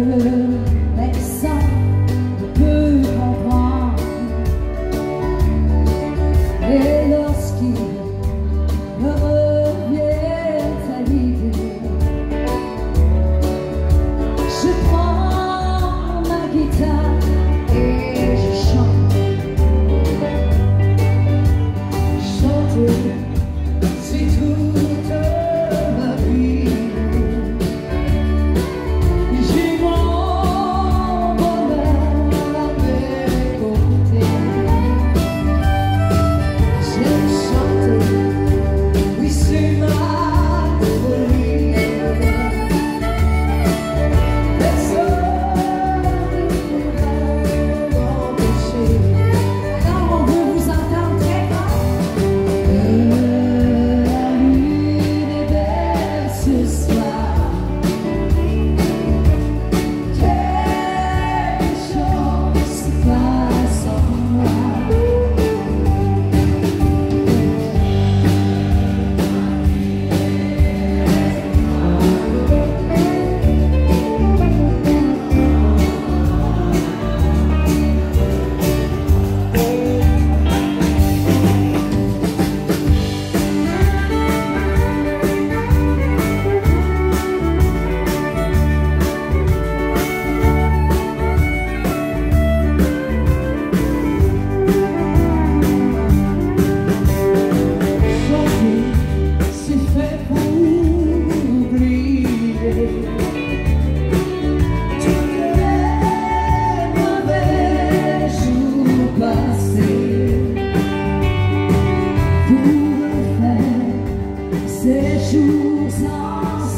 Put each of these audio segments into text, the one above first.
you.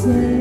say.